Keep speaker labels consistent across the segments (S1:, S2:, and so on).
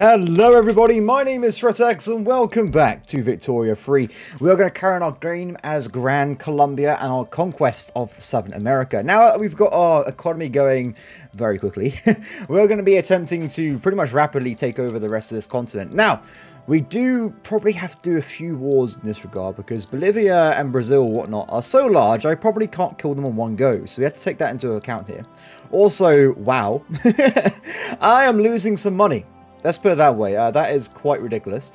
S1: Hello everybody, my name is ThreatX and welcome back to Victoria 3. We are going to carry on our game as Grand Colombia and our conquest of Southern America. Now that we've got our economy going very quickly, we're going to be attempting to pretty much rapidly take over the rest of this continent. Now, we do probably have to do a few wars in this regard because Bolivia and Brazil whatnot are so large I probably can't kill them in one go. So we have to take that into account here. Also, wow, I am losing some money. Let's put it that way. Uh, that is quite ridiculous.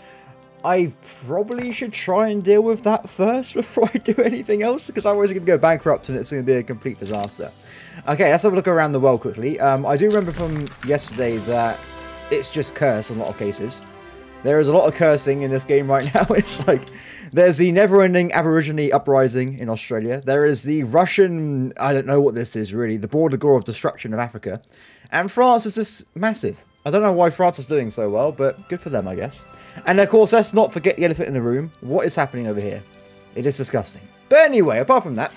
S1: I probably should try and deal with that first before I do anything else, because I'm always going to go bankrupt and it's going to be a complete disaster. Okay, let's have a look around the world quickly. Um, I do remember from yesterday that it's just curse in a lot of cases. There is a lot of cursing in this game right now. It's like, there's the never-ending Aborigine uprising in Australia. There is the Russian, I don't know what this is really, the border gore of destruction of Africa. And France is just massive. I don't know why France is doing so well, but good for them, I guess. And of course, let's not forget the elephant in the room. What is happening over here? It is disgusting. But anyway, apart from that,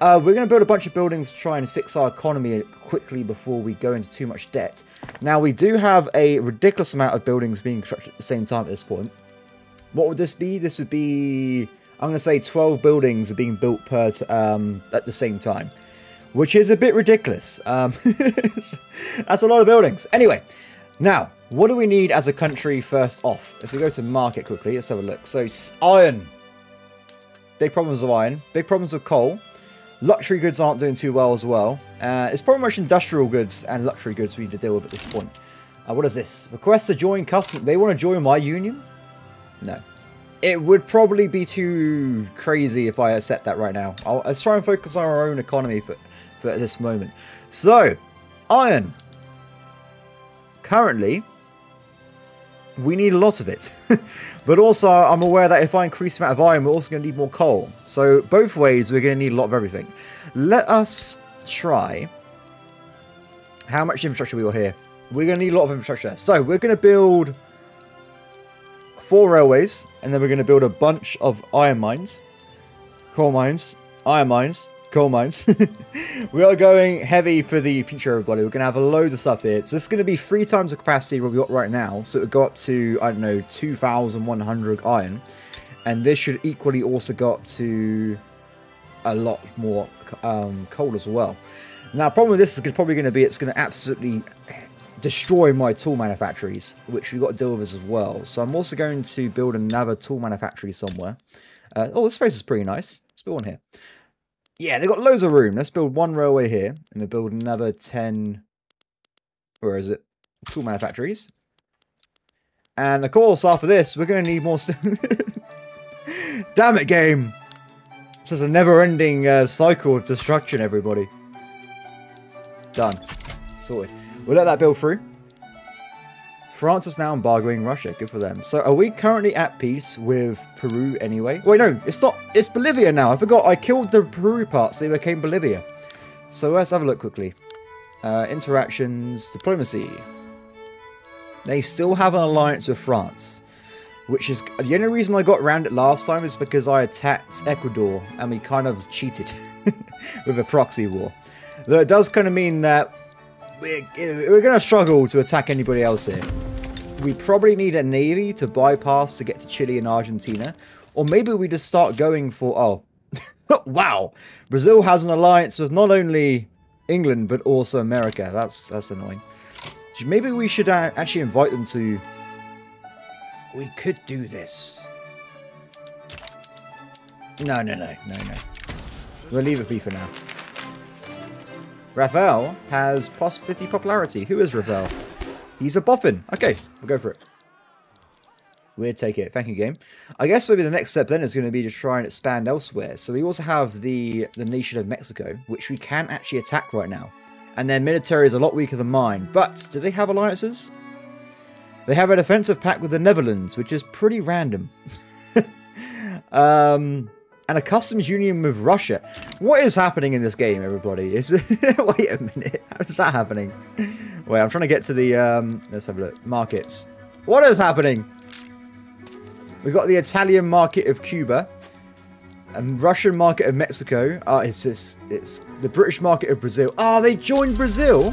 S1: uh, we're going to build a bunch of buildings to try and fix our economy quickly before we go into too much debt. Now, we do have a ridiculous amount of buildings being constructed at the same time at this point. What would this be? This would be, I'm going to say 12 buildings are being built per um, at the same time. Which is a bit ridiculous. Um, that's a lot of buildings. Anyway, now, what do we need as a country first off? If we go to market quickly, let's have a look. So, iron. Big problems of iron. Big problems of coal. Luxury goods aren't doing too well as well. Uh, it's pretty much industrial goods and luxury goods we need to deal with at this point. Uh, what is this? Request to join custom. They want to join my union? No. It would probably be too crazy if I accept that right now. I'll, let's try and focus on our own economy for, for this moment. So, iron currently, we need a lot of it. but also, I'm aware that if I increase the amount of iron, we're also going to need more coal. So both ways, we're going to need a lot of everything. Let us try... How much infrastructure we got here? We're going to need a lot of infrastructure. So we're going to build four railways, and then we're going to build a bunch of iron mines, coal mines, iron mines, coal mines. we are going heavy for the future, everybody. We're going to have a loads of stuff here. So this is going to be three times the capacity we've got right now. So it would go up to, I don't know, 2,100 iron. And this should equally also go up to a lot more um, coal as well. Now, problem with this is probably going to be it's going to absolutely destroy my tool manufactories, which we've got to deal with as well. So I'm also going to build another tool manufactory somewhere. Uh, oh, this place is pretty nice. Let's build one here. Yeah, they've got loads of room. Let's build one railway here. And we'll build another 10... Where is it? Tool manufactories. And of course, after this, we're going to need more... Damn it, game! This is a never-ending uh, cycle of destruction, everybody. Done. Sorted. We'll let that build through. France is now embargoing Russia. Good for them. So are we currently at peace with Peru anyway? Wait, no, it's not. It's Bolivia now. I forgot. I killed the Peru part, so they became Bolivia. So let's have a look quickly. Uh, interactions, diplomacy. They still have an alliance with France. Which is... The only reason I got around it last time is because I attacked Ecuador and we kind of cheated with a proxy war. Though it does kind of mean that we're, we're going to struggle to attack anybody else here we probably need a navy to bypass to get to Chile and Argentina. Or maybe we just start going for... Oh, wow. Brazil has an alliance with not only England, but also America. That's, that's annoying. Maybe we should uh, actually invite them to... We could do this. No, no, no, no, no. We'll leave it be for now. Rafael has plus 50 popularity. Who is Rafael? He's a boffin. Okay, we'll go for it. We'll take it. Thank you, game. I guess maybe the next step then is going to be to try and expand elsewhere. So we also have the, the nation of Mexico, which we can actually attack right now. And their military is a lot weaker than mine. But do they have alliances? They have a defensive pact with the Netherlands, which is pretty random. um, and a customs union with Russia. What is happening in this game, everybody? Is Wait a minute. How is that happening? Wait, I'm trying to get to the... Um, let's have a look. Markets. What is happening? We've got the Italian market of Cuba. And Russian market of Mexico. Oh, it's this. It's the British market of Brazil. Oh, they joined Brazil?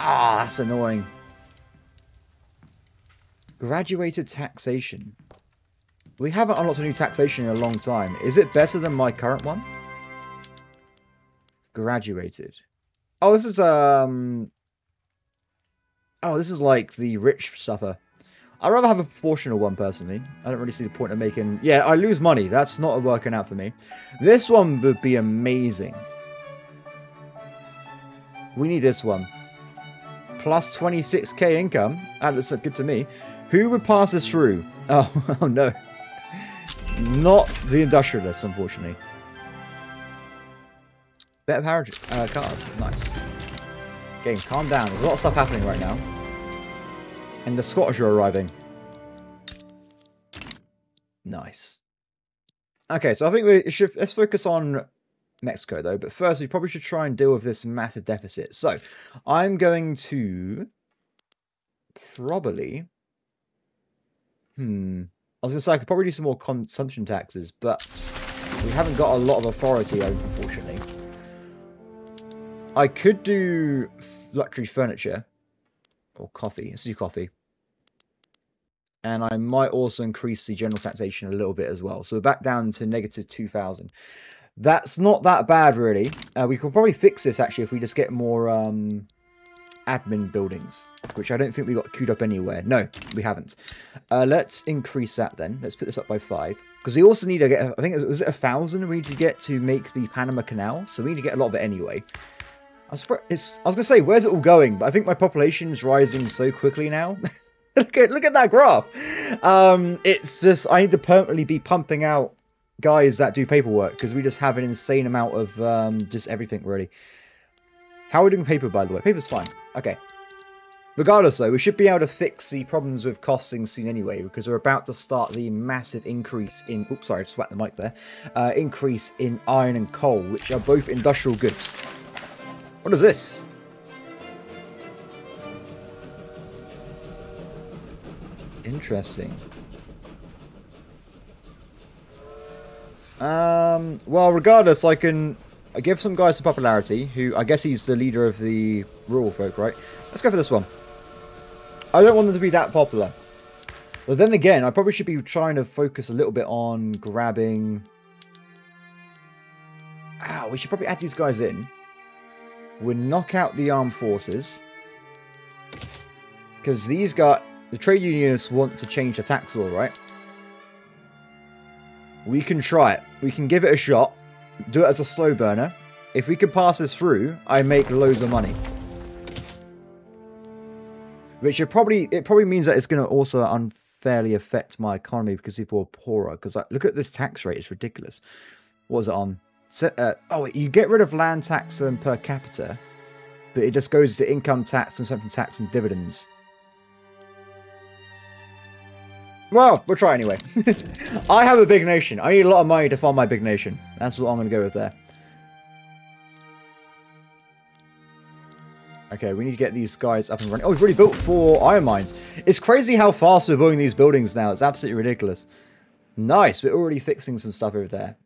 S1: Ah, that's annoying. Graduated taxation. We haven't unlocked a new taxation in a long time. Is it better than my current one? Graduated. Oh, this is, um... Oh, this is like the rich suffer. I'd rather have a proportional one, personally. I don't really see the point of making... Yeah, I lose money. That's not working out for me. This one would be amazing. We need this one. Plus 26k income. That looks good to me. Who would pass this through? Oh, oh no. Not the industrialists, unfortunately. Better power uh, cars. Nice. Game, calm down. There's a lot of stuff happening right now. And the Scottish are arriving. Nice. Okay, so I think we should let's focus on Mexico though. But first, we probably should try and deal with this massive deficit. So, I'm going to probably. Hmm. I was gonna say I could probably do some more consumption taxes, but we haven't got a lot of authority, unfortunately. I could do luxury furniture or coffee. Let's do coffee. And I might also increase the general taxation a little bit as well. So we're back down to negative 2,000. That's not that bad, really. Uh, we can probably fix this, actually, if we just get more um, admin buildings, which I don't think we got queued up anywhere. No, we haven't. Uh, let's increase that then. Let's put this up by five. Because we also need to get, I think, was it a thousand we need to get to make the Panama Canal? So we need to get a lot of it anyway. I was, I was going to say, where's it all going? But I think my population is rising so quickly now. look, at, look at that graph. Um, it's just, I need to permanently be pumping out guys that do paperwork because we just have an insane amount of um, just everything, really. How are we doing paper, by the way? Paper's fine. Okay. Regardless, though, we should be able to fix the problems with costing soon anyway, because we're about to start the massive increase in... Oops, sorry, I just whacked the mic there. Uh, increase in iron and coal, which are both industrial goods. What is this? Interesting. Um, well, regardless, I can I give some guys some popularity, who I guess he's the leader of the rural folk, right? Let's go for this one. I don't want them to be that popular. But then again, I probably should be trying to focus a little bit on grabbing... Ah, we should probably add these guys in. We'll knock out the armed forces. Because these got... The trade unionists want to change the tax law, right? We can try it. We can give it a shot. Do it as a slow burner. If we can pass this through, I make loads of money. Which it probably it probably means that it's going to also unfairly affect my economy because people are poorer. Because look at this tax rate; it's ridiculous. What is it on? So, uh, oh, you get rid of land tax and per capita, but it just goes to income tax, consumption tax, and dividends. Well, we'll try anyway. I have a big nation. I need a lot of money to fund my big nation. That's what I'm going to go with there. Okay, we need to get these guys up and running. Oh, we've already built four iron mines. It's crazy how fast we're building these buildings now. It's absolutely ridiculous. Nice, we're already fixing some stuff over there.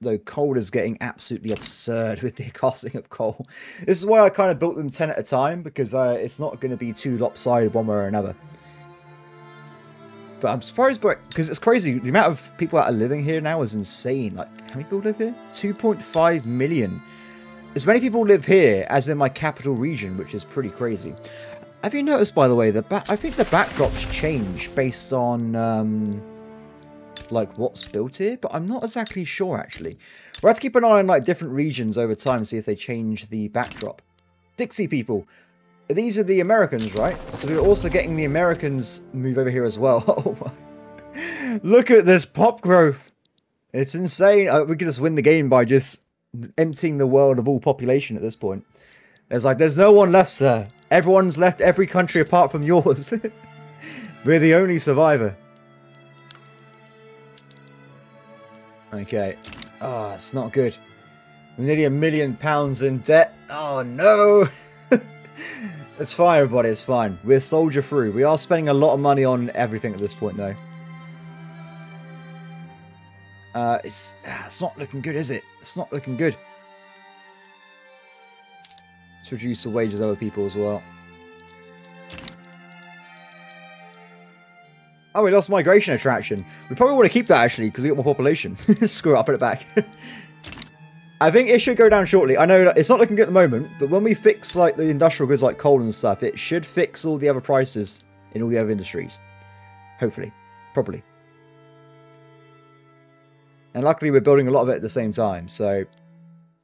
S1: Though coal is getting absolutely absurd with the costing of coal. This is why I kind of built them 10 at a time, because uh, it's not going to be too lopsided one way or another. But I'm surprised, but because it's crazy. The amount of people that are living here now is insane. Like, how many people live here? 2.5 million. As many people live here as in my capital region, which is pretty crazy. Have you noticed, by the way, that I think the backdrops change based on, um, like, what's built here? But I'm not exactly sure, actually. We'll have to keep an eye on, like, different regions over time, see if they change the backdrop. Dixie people, these are the Americans, right? So we're also getting the Americans move over here as well. Oh my. Look at this pop growth. It's insane. Uh, we could just win the game by just emptying the world of all population at this point. It's like, there's no one left, sir. Everyone's left every country apart from yours. we're the only survivor. Okay. Oh, it's not good. We're nearly a million pounds in debt. Oh, no. It's fine, everybody. It's fine. We're soldier through. We are spending a lot of money on everything at this point, though. Uh, it's, ah, it's not looking good, is it? It's not looking good. Let's reduce the wages of other people as well. Oh, we lost migration attraction. We probably want to keep that actually because we got more population. Screw it, I'll put it back. I think it should go down shortly. I know it's not looking good at the moment, but when we fix like the industrial goods like coal and stuff, it should fix all the other prices in all the other industries. Hopefully. Probably. And luckily we're building a lot of it at the same time, so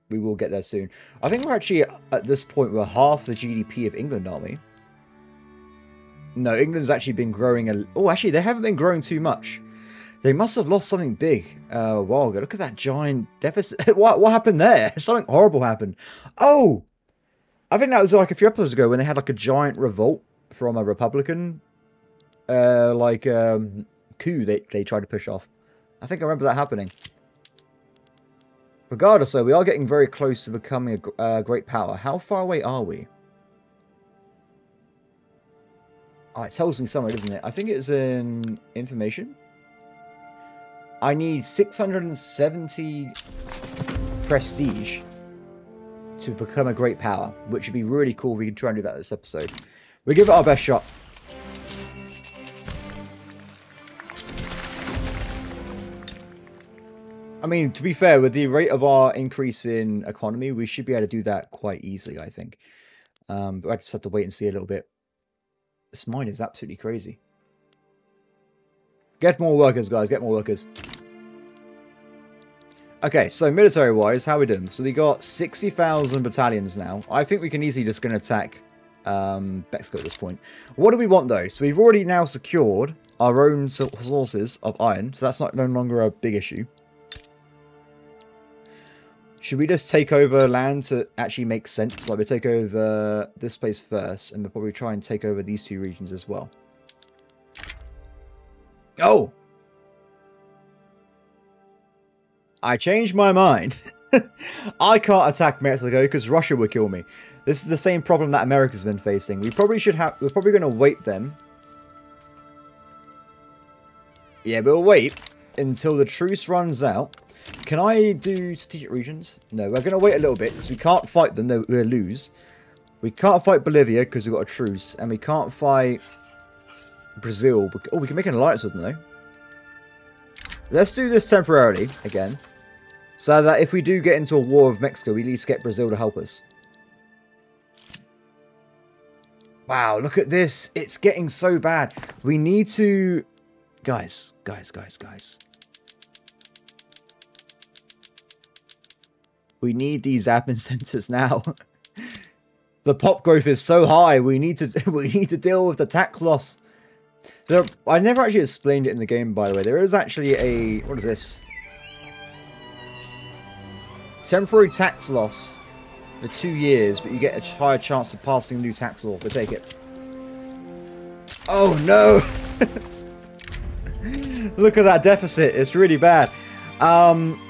S1: we will get there soon. I think we're actually, at this point, we're half the GDP of England, aren't we? No, England's actually been growing a... Oh, actually, they haven't been growing too much. They must have lost something big uh, a while ago. Look at that giant deficit. what, what happened there? Something horrible happened. Oh! I think that was like a few episodes ago when they had like a giant revolt from a Republican uh, like um, coup they, they tried to push off. I think I remember that happening. Regardless, though, we are getting very close to becoming a uh, great power. How far away are we? Oh, it tells me somewhere, doesn't it? I think it's in information. I need 670 prestige to become a great power, which would be really cool. We can try and do that this episode. We give it our best shot. I mean, to be fair, with the rate of our increase in economy, we should be able to do that quite easily, I think. Um, but I just have to wait and see a little bit. This mine is absolutely crazy. Get more workers, guys. Get more workers. Okay, so military-wise, how are we doing? So we got 60,000 battalions now. I think we can easily just go and attack um, Mexico at this point. What do we want, though? So we've already now secured our own sources of iron, so that's not no longer a big issue. Should we just take over land to actually make sense? Like we take over this place first, and we'll probably try and take over these two regions as well. Oh! I changed my mind. I can't attack Mexico because Russia would kill me. This is the same problem that America's been facing. We probably should have... We're probably going to wait them. Yeah, we'll wait until the truce runs out. Can I do strategic regions? No, we're going to wait a little bit because we can't fight them. We'll lose. We can't fight Bolivia because we've got a truce. And we can't fight Brazil. Oh, we can make an alliance with them though. Let's do this temporarily again. So that if we do get into a war with Mexico, we at least get Brazil to help us. Wow, look at this. It's getting so bad. We need to... Guys, guys, guys, guys. We need these admin centers now. the pop growth is so high. We need to we need to deal with the tax loss. So I never actually explained it in the game, by the way. There is actually a what is this? Temporary tax loss for two years, but you get a higher chance of passing new tax law. We'll take it. Oh no! Look at that deficit. It's really bad. Um,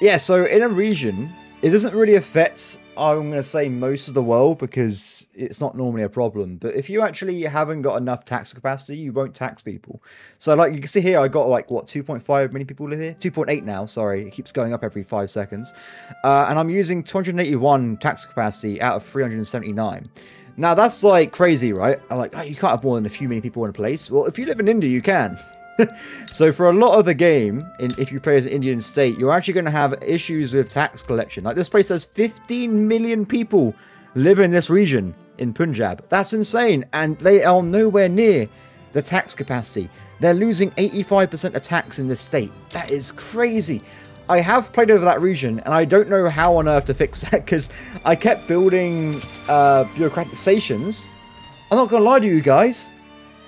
S1: yeah, so in a region, it doesn't really affect, I'm going to say, most of the world because it's not normally a problem. But if you actually haven't got enough tax capacity, you won't tax people. So like you can see here, I got like, what, 2.5 million people live here? 2.8 now, sorry. It keeps going up every five seconds. Uh, and I'm using 281 tax capacity out of 379. Now that's like crazy, right? Like, oh, you can't have more than a few million people in a place. Well, if you live in India, you can. so for a lot of the game, in, if you play as an Indian state, you're actually going to have issues with tax collection. Like this place has 15 million people live in this region in Punjab. That's insane. And they are nowhere near the tax capacity. They're losing 85% of tax in this state. That is crazy. I have played over that region, and I don't know how on earth to fix that, because I kept building uh, bureaucratic stations. I'm not going to lie to you guys.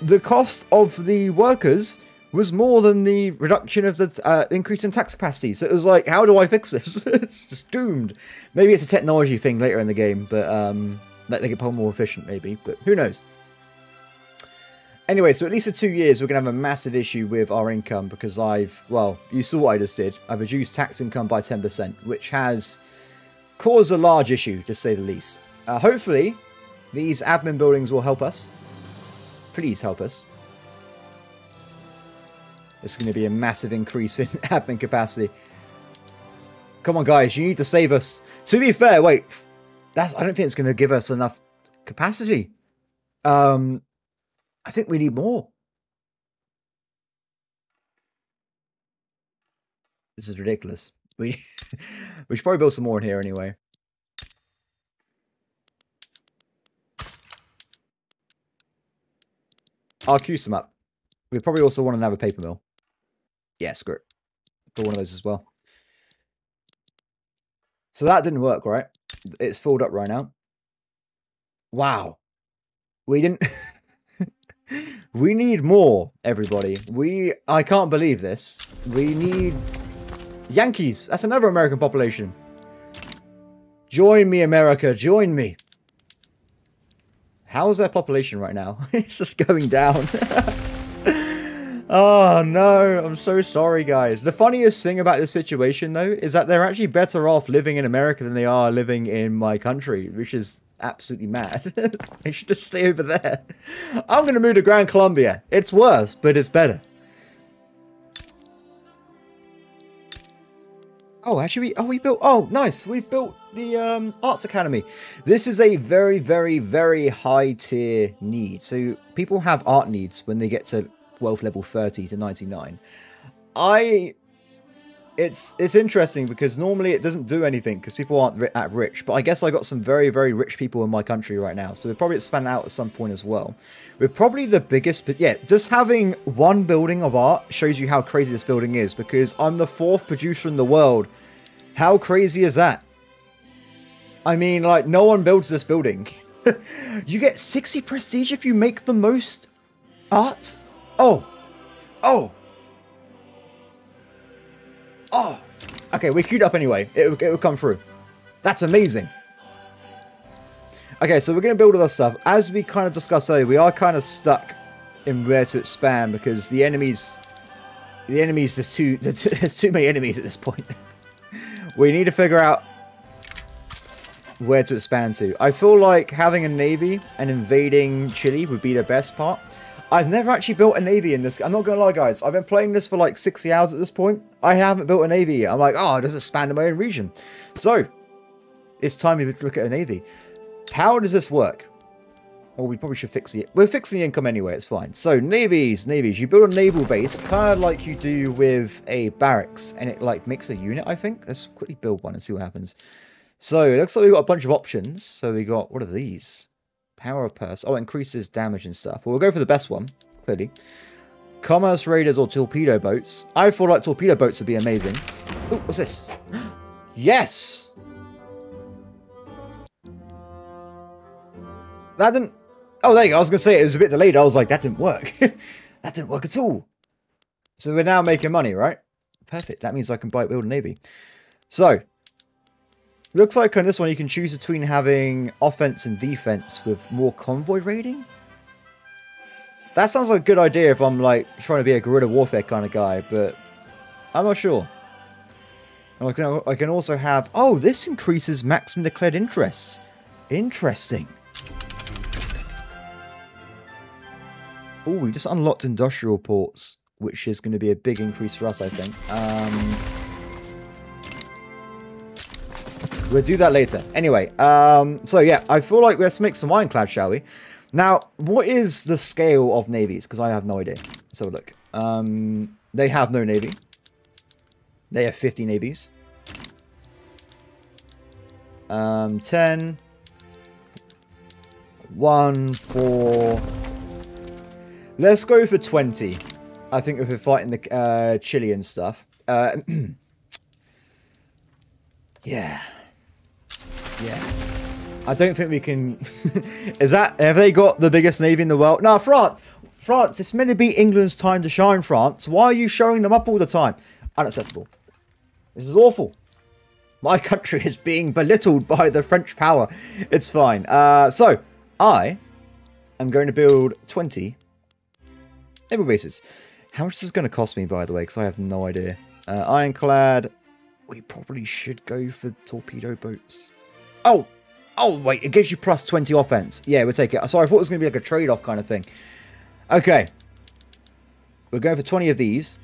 S1: The cost of the workers was more than the reduction of the uh, increase in tax capacity. So it was like, how do I fix this? it's just doomed. Maybe it's a technology thing later in the game, but um, that they get more efficient, maybe. But who knows? Anyway, so at least for two years, we're going to have a massive issue with our income because I've, well, you saw what I just did. I've reduced tax income by 10%, which has caused a large issue, to say the least. Uh, hopefully, these admin buildings will help us. Please help us. It's going to be a massive increase in admin capacity. Come on, guys, you need to save us. To be fair, wait, that's I don't think it's going to give us enough capacity. Um, I think we need more. This is ridiculous. We we should probably build some more in here anyway. I'll queue some up. We probably also want another paper mill. Yeah, screw it. Put one of those as well. So that didn't work, right? It's filled up right now. Wow. We didn't... we need more, everybody. We... I can't believe this. We need... Yankees. That's another American population. Join me, America. Join me. How is their population right now? it's just going down. oh no, I'm so sorry guys. The funniest thing about this situation though is that they're actually better off living in America than they are living in my country, which is absolutely mad. they should just stay over there. I'm going to move to Grand Colombia. It's worse, but it's better. Oh, actually, we, oh, we built, oh, nice. We've built the um, Arts Academy. This is a very, very, very high tier need. So people have art needs when they get to wealth level 30 to 99. I it's it's interesting because normally it doesn't do anything because people aren't ri at rich. But I guess I got some very very rich people in my country right now, so we'll probably expand out at some point as well. We're probably the biggest, but yeah, just having one building of art shows you how crazy this building is because I'm the fourth producer in the world. How crazy is that? I mean, like no one builds this building. you get 60 prestige if you make the most art. Oh, oh. Oh! Okay, we queued up anyway. It, it will come through. That's amazing. Okay, so we're going to build all this stuff. As we kind of discussed earlier, we are kind of stuck in where to expand because the enemies... The enemies, there's too, there's too many enemies at this point. we need to figure out where to expand to. I feel like having a navy and invading Chile would be the best part. I've never actually built a navy in this. I'm not going to lie, guys. I've been playing this for like 60 hours at this point. I haven't built a navy yet. I'm like, oh, does expand in my own region. So, it's time to look at a navy. How does this work? Or we probably should fix the... We're fixing the income anyway, it's fine. So, navies, navies. You build a naval base, kind of like you do with a barracks. And it, like, makes a unit, I think. Let's quickly build one and see what happens. So, it looks like we've got a bunch of options. So, we got... What are these? Power of purse. Oh, increases damage and stuff. Well, we'll go for the best one, clearly. Commerce raiders or torpedo boats. I feel like torpedo boats would be amazing. Oh, what's this? yes! That didn't... Oh, there you go. I was going to say it was a bit delayed. I was like, that didn't work. that didn't work at all. So we're now making money, right? Perfect. That means I can buy Build a Navy. So, Looks like on this one you can choose between having offense and defense with more convoy raiding. That sounds like a good idea if I'm like trying to be a guerrilla warfare kind of guy, but I'm not sure. I can, I can also have... Oh, this increases maximum declared interests. Interesting. Oh, we just unlocked industrial ports, which is going to be a big increase for us, I think. Um... We'll do that later. Anyway, um, so yeah, I feel like let's make some ironclad, shall we? Now, what is the scale of navies? Because I have no idea. A look. Um, they have no navy. They have 50 navies. Um, 10. 1, 4. Let's go for 20. I think if we're fighting the uh, Chilean stuff. Uh, yeah. Yeah. I don't think we can... Is that... Have they got the biggest navy in the world? No, France! France, it's meant to be England's time to shine, France. Why are you showing them up all the time? Unacceptable. This is awful. My country is being belittled by the French power. It's fine. Uh, so, I am going to build 20 naval bases. How much is this going to cost me, by the way? Because I have no idea. Uh, ironclad. We probably should go for torpedo boats. Oh, oh, wait, it gives you plus 20 offense. Yeah, we'll take it. Sorry, I thought it was going to be like a trade-off kind of thing. Okay. We're going for 20 of these.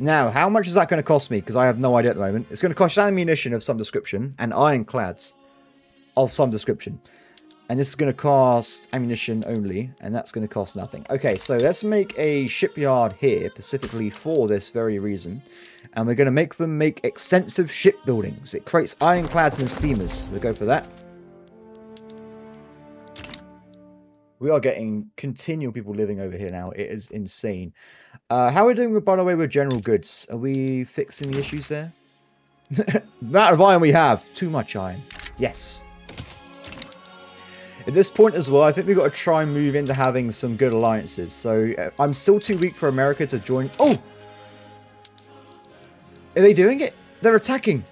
S1: Now, how much is that going to cost me? Because I have no idea at the moment. It's going to cost ammunition of some description and ironclads of some description. And this is going to cost ammunition only, and that's going to cost nothing. Okay, so let's make a shipyard here, specifically for this very reason. And we're going to make them make extensive shipbuildings. It creates ironclads and steamers. We'll go for that. We are getting continual people living over here now. It is insane. Uh, how are we doing, with, by the way, with general goods? Are we fixing the issues there? the amount of iron we have. Too much iron. Yes. At this point as well, I think we've got to try and move into having some good alliances. So uh, I'm still too weak for America to join. Oh! Are they doing it? They're attacking.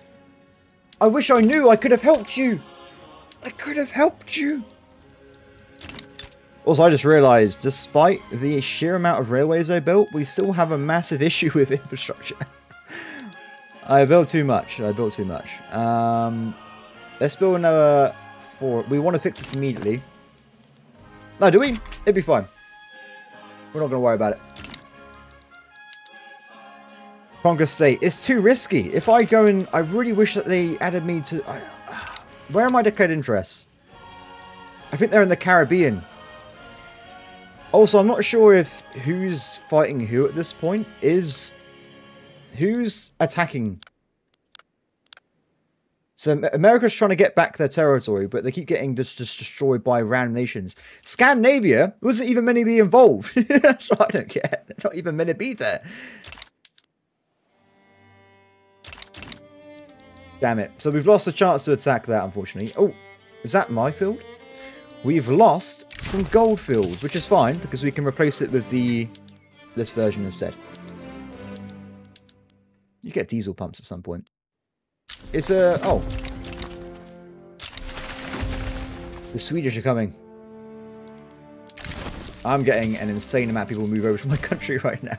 S1: I wish I knew. I could have helped you. I could have helped you. Also, I just realised, despite the sheer amount of railways I built, we still have a massive issue with infrastructure. I built too much. I built too much. Um, let's build another four. We want to fix this immediately. No, do we? It'd be fine. We're not going to worry about it. Conquer State. It's too risky. If I go and... I really wish that they added me to... I, where are my declared interests? I think they're in the Caribbean. Also, I'm not sure if who's fighting who at this point. Is... Who's attacking? So America's trying to get back their territory, but they keep getting just, just destroyed by random nations. Scandinavia wasn't even meant to be involved. What I don't get. They're not even meant to be there. Damn it. So we've lost a chance to attack that, unfortunately. Oh, is that my field? We've lost some gold fields, which is fine, because we can replace it with the this version instead. You get diesel pumps at some point. It's a... Uh, oh. The Swedish are coming. I'm getting an insane amount of people move over to my country right now.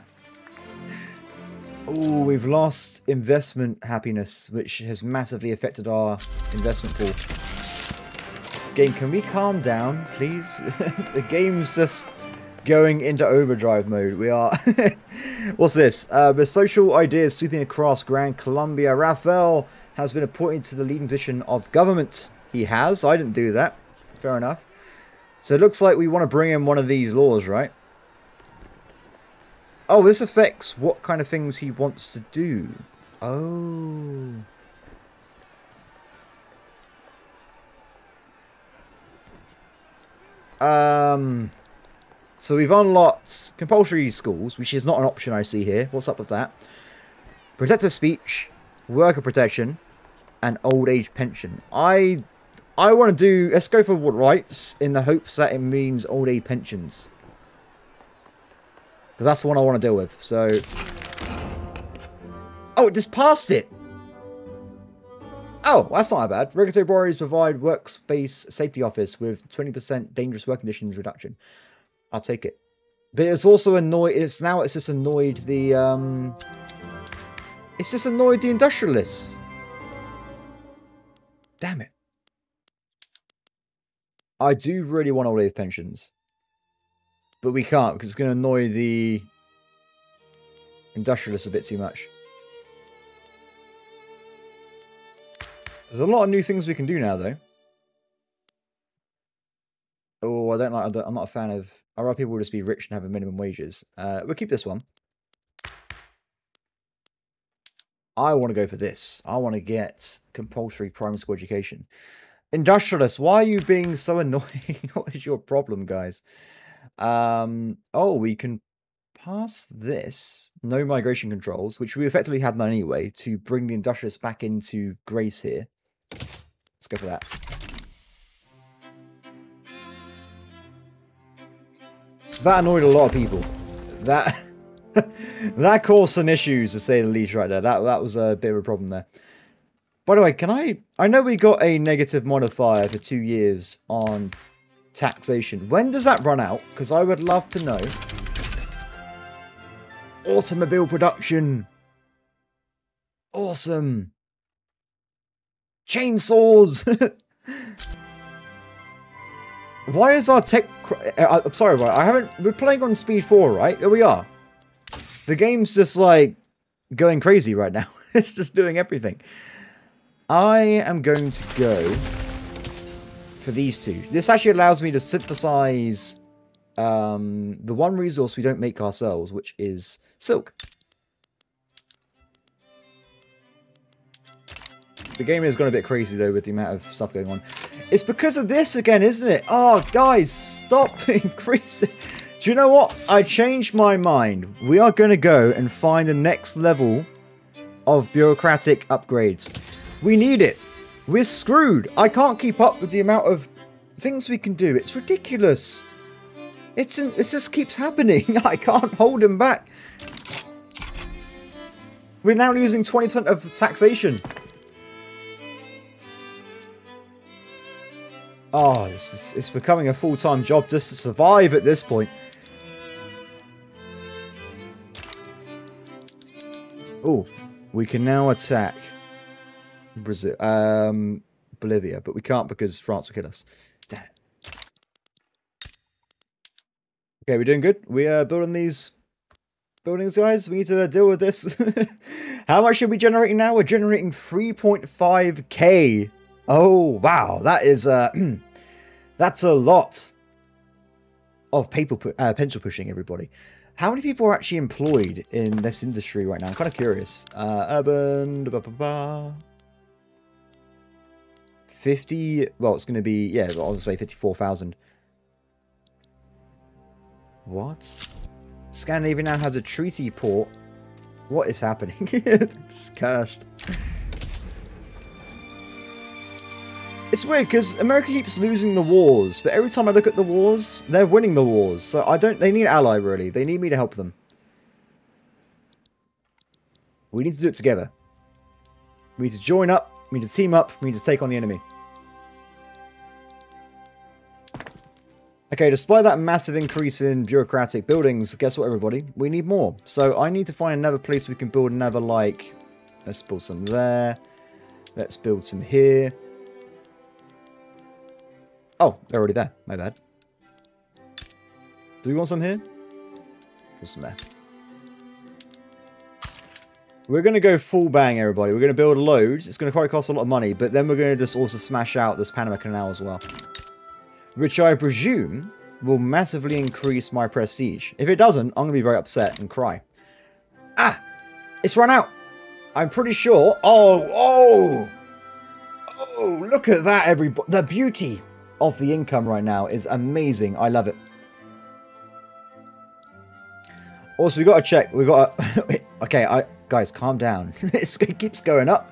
S1: Oh, we've lost investment happiness, which has massively affected our investment pool. Game, can we calm down, please? the game's just going into overdrive mode. We are... What's this? Uh, the social ideas sweeping across Grand Colombia. Rafael has been appointed to the leading position of government. He has. I didn't do that. Fair enough. So it looks like we want to bring in one of these laws, right? Oh, this affects what kind of things he wants to do. Oh... Um, so we've unlocked compulsory schools, which is not an option I see here. What's up with that? Protective speech, worker protection, and old age pension. I I want to do... Let's go for what rights in the hopes that it means old age pensions. Because that's the one I want to deal with. So... Oh, it just passed it! Oh, that's not bad. Regulatory bodies provide workspace safety office with 20% dangerous work conditions reduction. I'll take it. But it's also annoyed. It's now it's just annoyed the um. It's just annoyed the industrialists. Damn it. I do really want all these pensions. But we can't because it's going to annoy the industrialists a bit too much. There's a lot of new things we can do now, though. Oh, I don't like. I am not a fan of. I rather people just be rich and have a minimum wages. Uh, we'll keep this one. I want to go for this. I want to get compulsory primary school education. Industrialists, why are you being so annoying? what is your problem, guys? Um. Oh, we can pass this. No migration controls, which we effectively had none anyway, to bring the Industrious back into grace here. Let's go for that. That annoyed a lot of people. That that caused some issues to say the least right there. That that was a bit of a problem there. By the way, can I I know we got a negative modifier for two years on taxation. When does that run out? Because I would love to know. Automobile production. Awesome chainsaws. Why is our tech... Uh, I'm sorry, I haven't... We're playing on speed 4, right? Here we are. The game's just, like, going crazy right now. it's just doing everything. I am going to go for these two. This actually allows me to synthesize um, the one resource we don't make ourselves, which is silk. The game has gone a bit crazy though with the amount of stuff going on. It's because of this again, isn't it? Oh, guys, stop increasing. Do you know what? I changed my mind. We are going to go and find the next level of bureaucratic upgrades. We need it. We're screwed. I can't keep up with the amount of things we can do. It's ridiculous. It's it just keeps happening. I can't hold him back. We're now losing 20% of taxation. Ah, oh, it's, it's becoming a full-time job just to survive at this point. Oh, we can now attack Brazil, um, Bolivia, but we can't because France will kill us. Damn. Okay, we're doing good. We are building these buildings, guys. We need to deal with this. How much are we generating now? We're generating 3.5k. Oh, wow. That is, uh, that's a lot of paper, pu uh, pencil pushing, everybody. How many people are actually employed in this industry right now? I'm kind of curious. Uh, urban, 50, well, it's going to be, yeah, I'll say 54,000. What? Scandinavia now has a treaty port. What is happening? it's cursed. It's weird because America keeps losing the wars, but every time I look at the wars, they're winning the wars. So I don't. They need an ally really. They need me to help them. We need to do it together. We need to join up. We need to team up. We need to take on the enemy. Okay, despite that massive increase in bureaucratic buildings, guess what, everybody? We need more. So I need to find another place we can build another, like... Let's build some there. Let's build some here. Oh, they're already there. My bad. Do we want some here? Put some there. We're going to go full bang, everybody. We're going to build loads. It's going to probably cost a lot of money, but then we're going to just also smash out this Panama Canal as well which I presume will massively increase my prestige. If it doesn't, I'm going to be very upset and cry. Ah! It's run out! I'm pretty sure... Oh, oh! Oh, look at that, everybody. The beauty of the income right now is amazing. I love it. Also, we got to check. We got to... okay, I guys, calm down. it keeps going up.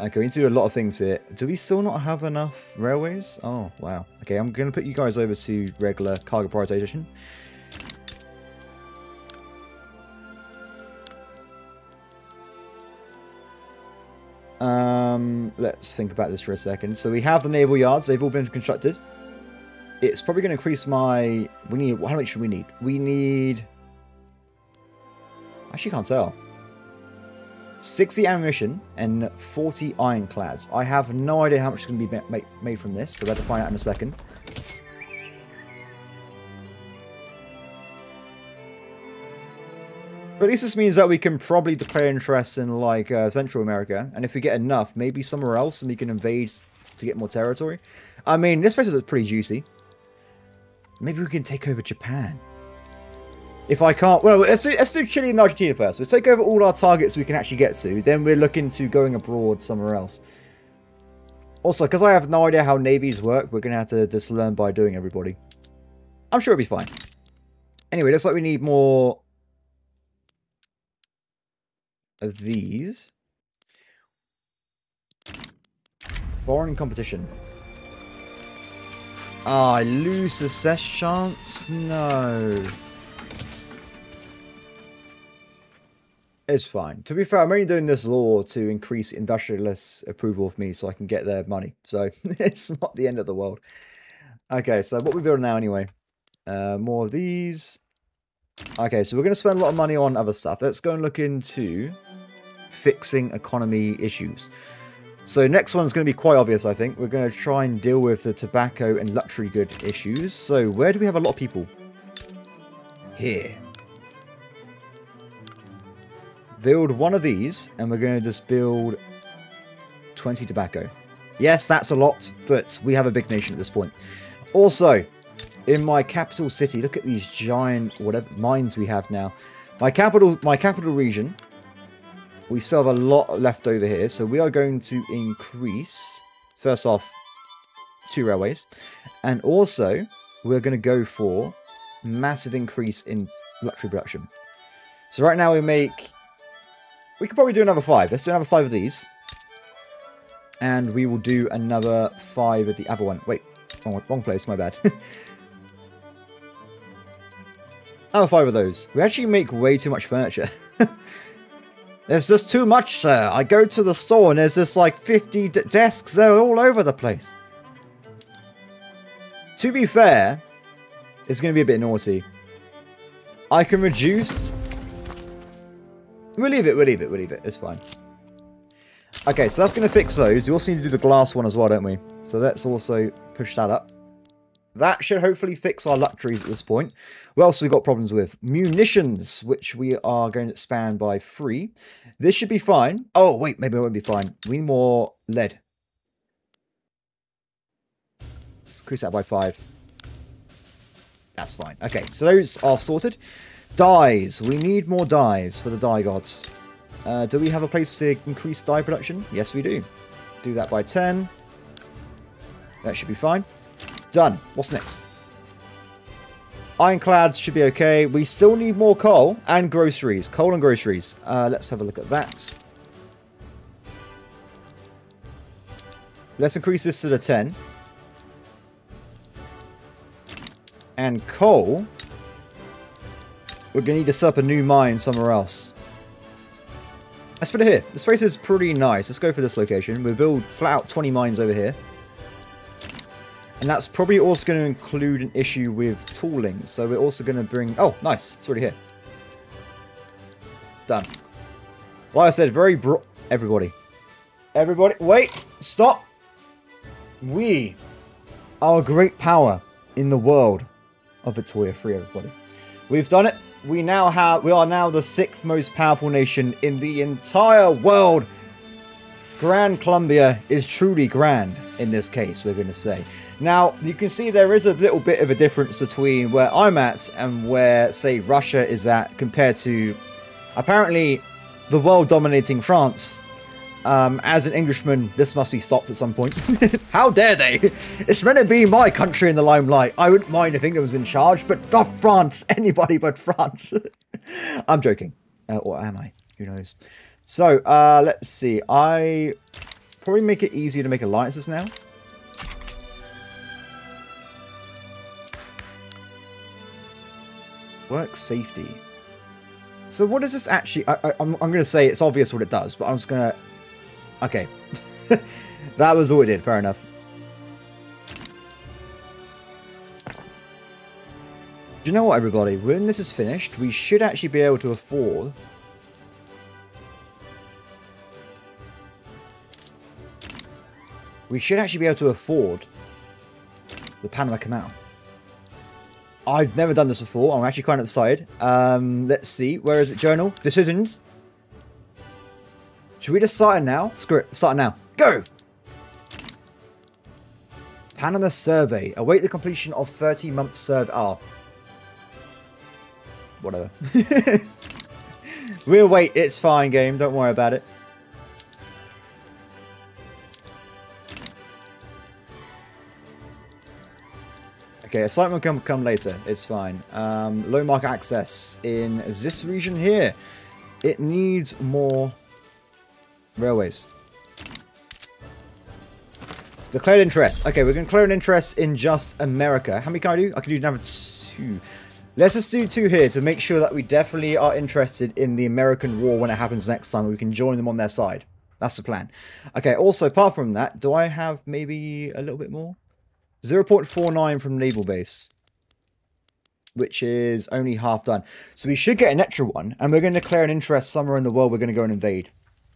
S1: Okay, we need to do a lot of things here. Do we still not have enough railways? Oh, wow. Okay, I'm going to put you guys over to regular cargo prioritization. Um, let's think about this for a second. So we have the naval yards. They've all been constructed. It's probably going to increase my... We need... How much should we need? We need... I actually, can't tell. 60 ammunition and 40 ironclads. I have no idea how much is going to be made from this, so we'll have to find out in a second. But at least this means that we can probably declare interest in, like, uh, Central America. And if we get enough, maybe somewhere else and we can invade to get more territory. I mean, this place is pretty juicy. Maybe we can take over Japan. If I can't... Well, let's do, let's do Chile and Argentina first. Let's take over all our targets we can actually get to. Then we're looking to going abroad somewhere else. Also, because I have no idea how navies work, we're going to have to just learn by doing everybody. I'm sure it'll be fine. Anyway, looks like we need more of these. Foreign competition. Ah, I lose success chance? No. It's fine. To be fair, I'm only doing this law to increase industrialists' approval of me so I can get their money. So it's not the end of the world. Okay, so what we building now anyway? Uh, more of these. Okay, so we're going to spend a lot of money on other stuff. Let's go and look into fixing economy issues. So next one's going to be quite obvious, I think. We're going to try and deal with the tobacco and luxury good issues. So where do we have a lot of people? Here build one of these, and we're going to just build 20 tobacco. Yes, that's a lot, but we have a big nation at this point. Also, in my capital city, look at these giant whatever mines we have now. My capital, my capital region, we still have a lot left over here, so we are going to increase, first off, two railways, and also we're going to go for massive increase in luxury production. So right now we make, we could probably do another five. Let's do another five of these. And we will do another five of the other one. Wait, wrong, wrong place, my bad. another five of those. We actually make way too much furniture. there's just too much, sir. I go to the store and there's just like 50 desks there all over the place. To be fair, it's going to be a bit naughty. I can reduce... We'll leave it, we'll leave it, we'll leave it. It's fine. Okay, so that's going to fix those. We also need to do the glass one as well, don't we? So let's also push that up. That should hopefully fix our luxuries at this point. What else we got problems with? Munitions, which we are going to expand by three. This should be fine. Oh, wait, maybe it won't be fine. We need more lead. Let's increase that by five. That's fine. Okay, so those are sorted. Dyes. We need more dyes for the dye gods. Uh, do we have a place to increase dye production? Yes, we do. Do that by 10. That should be fine. Done. What's next? Ironclads should be okay. We still need more coal and groceries. Coal and groceries. Uh, let's have a look at that. Let's increase this to the 10. And coal. We're going to need to set up a new mine somewhere else. Let's put it here. This place is pretty nice. Let's go for this location. We'll build flat out 20 mines over here. And that's probably also going to include an issue with tooling. So we're also going to bring... Oh, nice. It's already here. Done. Like I said, very bro... Everybody. Everybody. Wait. Stop. We are a great power in the world of Victoria Free, everybody. We've done it. We now have, we are now the sixth most powerful nation in the entire world. Grand Colombia is truly grand in this case, we're going to say. Now, you can see there is a little bit of a difference between where I'm at and where, say, Russia is at compared to, apparently, the world dominating France. Um, as an Englishman, this must be stopped at some point. How dare they? It's meant to be my country in the limelight. I wouldn't mind if England was in charge, but not France. Anybody but France. I'm joking. Uh, or am I? Who knows? So, uh, let's see. I probably make it easier to make alliances now. Work safety. So what does this actually... I, am going to say it's obvious what it does, but I'm just going to Okay. that was all it did. Fair enough. Do you know what, everybody? When this is finished, we should actually be able to afford... We should actually be able to afford the Panama Canal. I've never done this before. I'm actually kind of excited. Um, let's see. Where is it? Journal. Decisions. Should we just start it now? Screw it. Start it now. Go! Panama Survey. Await the completion of 30-month survey. Oh. Whatever. we'll wait. It's fine, game. Don't worry about it. Okay, assignment can come come later. It's fine. Um, low mark access in this region here. It needs more Railways. Declared interest. Okay, we're going to declare an interest in just America. How many can I do? I can do another two. Let's just do two here to make sure that we definitely are interested in the American war when it happens next time. We can join them on their side. That's the plan. Okay, also, apart from that, do I have maybe a little bit more? 0.49 from naval base. Which is only half done. So we should get an extra one. And we're going to declare an interest somewhere in the world we're going to go and invade.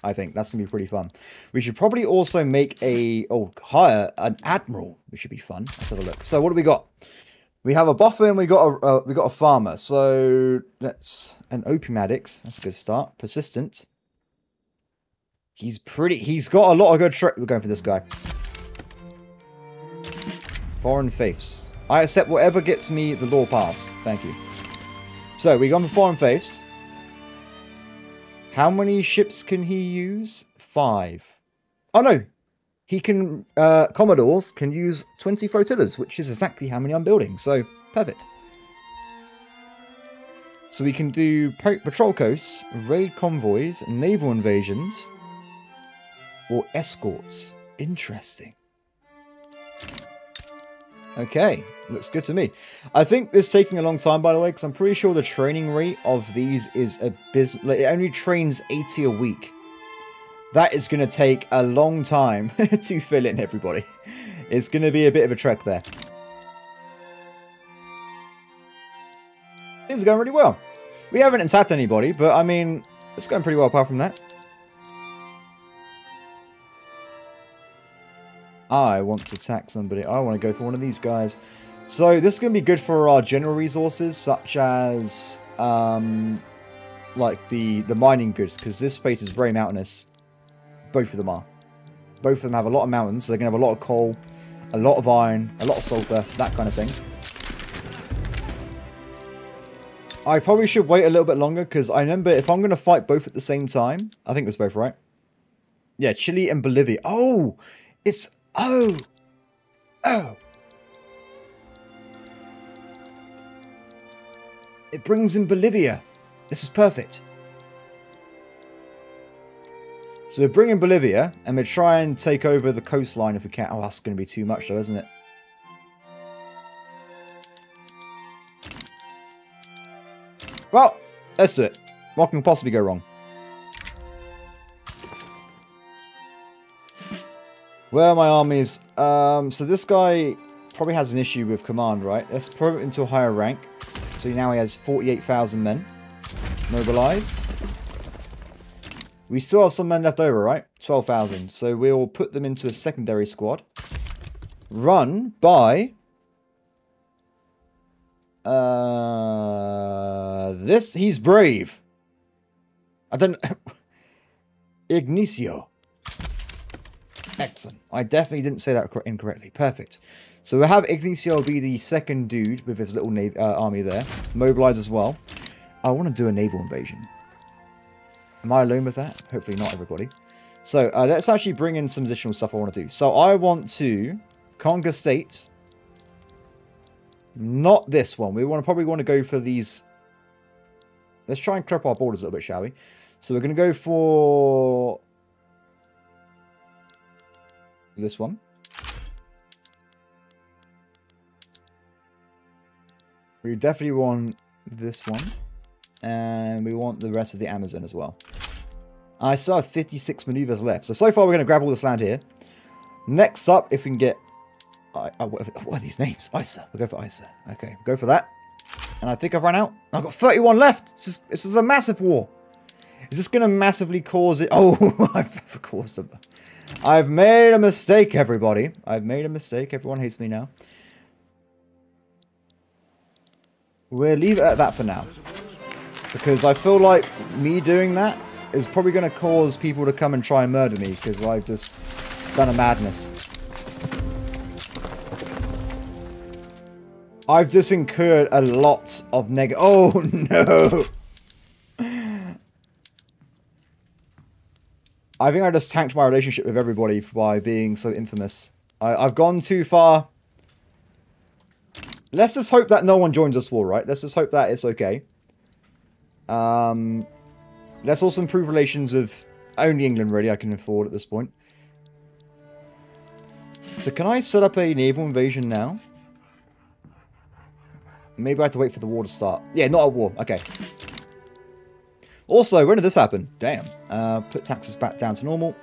S1: I think that's gonna be pretty fun. We should probably also make a oh hire an admiral. Which should be fun. Let's have a look. So what do we got? We have a buffer and we got a uh, we got a farmer. So let's an opium addicts. That's a good start. Persistent. He's pretty. He's got a lot of good trick. We're going for this guy. Foreign faiths. I accept whatever gets me the law pass. Thank you. So we gone for foreign faiths. How many ships can he use? Five. Oh no, he can, uh, Commodores can use 20 flotillas, which is exactly how many I'm building, so perfect. So we can do patrol coasts, raid convoys, naval invasions, or escorts. Interesting. Okay, looks good to me. I think this is taking a long time, by the way, because I'm pretty sure the training rate of these is a business. Like, it only trains 80 a week. That is going to take a long time to fill in, everybody. It's going to be a bit of a trek there. Things are going really well. We haven't attacked anybody, but I mean, it's going pretty well apart from that. I want to attack somebody. I want to go for one of these guys. So this is going to be good for our general resources, such as um, like the, the mining goods, because this space is very mountainous. Both of them are. Both of them have a lot of mountains, so they're going to have a lot of coal, a lot of iron, a lot of sulfur, that kind of thing. I probably should wait a little bit longer, because I remember if I'm going to fight both at the same time, I think it's both right. Yeah, Chile and Bolivia. Oh, it's Oh! Oh! It brings in Bolivia. This is perfect. So we bring in Bolivia, and we try and take over the coastline if we can. Oh, that's going to be too much though, isn't it? Well, let's do it. What can possibly go wrong? Where are my armies? Um, so this guy probably has an issue with command, right? Let's promote him to a higher rank. So now he has 48,000 men. Mobilize. We still have some men left over, right? 12,000. So we'll put them into a secondary squad. Run by... Uh, this, he's brave. I don't... Ignicio. Excellent. I definitely didn't say that incorrectly. Perfect. So we have Ignicio be the second dude with his little navy, uh, army there. Mobilize as well. I want to do a naval invasion. Am I alone with that? Hopefully not everybody. So uh, let's actually bring in some additional stuff I want to do. So I want to conquer states. Not this one. We want to probably want to go for these. Let's try and crop our borders a little bit, shall we? So we're going to go for this one. We definitely want this one. And we want the rest of the Amazon as well. I still have 56 maneuvers left. So, so far we're going to grab all this land here. Next up, if we can get... I, I, what are these names? Isa. We'll go for Isa. Okay, we'll go for that. And I think I've run out. I've got 31 left. This is, this is a massive war. Is this going to massively cause it? Oh, I've caused a... I've made a mistake, everybody. I've made a mistake. Everyone hates me now. We'll leave it at that for now. Because I feel like me doing that is probably going to cause people to come and try and murder me. Because I've just done a madness. I've just incurred a lot of negative... Oh, no! I think I just tanked my relationship with everybody by being so infamous. I, I've gone too far. Let's just hope that no one joins us war, right? Let's just hope that it's okay. Um, let's also improve relations with only England, really, I can afford at this point. So can I set up a naval invasion now? Maybe I have to wait for the war to start. Yeah, not a war. Okay. Also, when did this happen? Damn. Uh, put taxes back down to normal.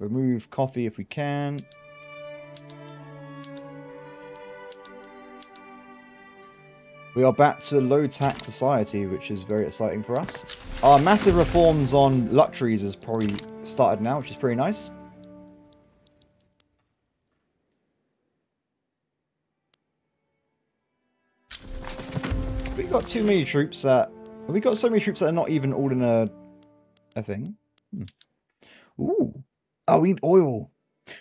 S1: Remove coffee if we can. We are back to a low-tax society, which is very exciting for us. Our massive reforms on luxuries has probably started now, which is pretty nice. We got too many troops that we got so many troops that are not even all in a a thing. Hmm. Ooh. Oh, we need oil.